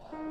아,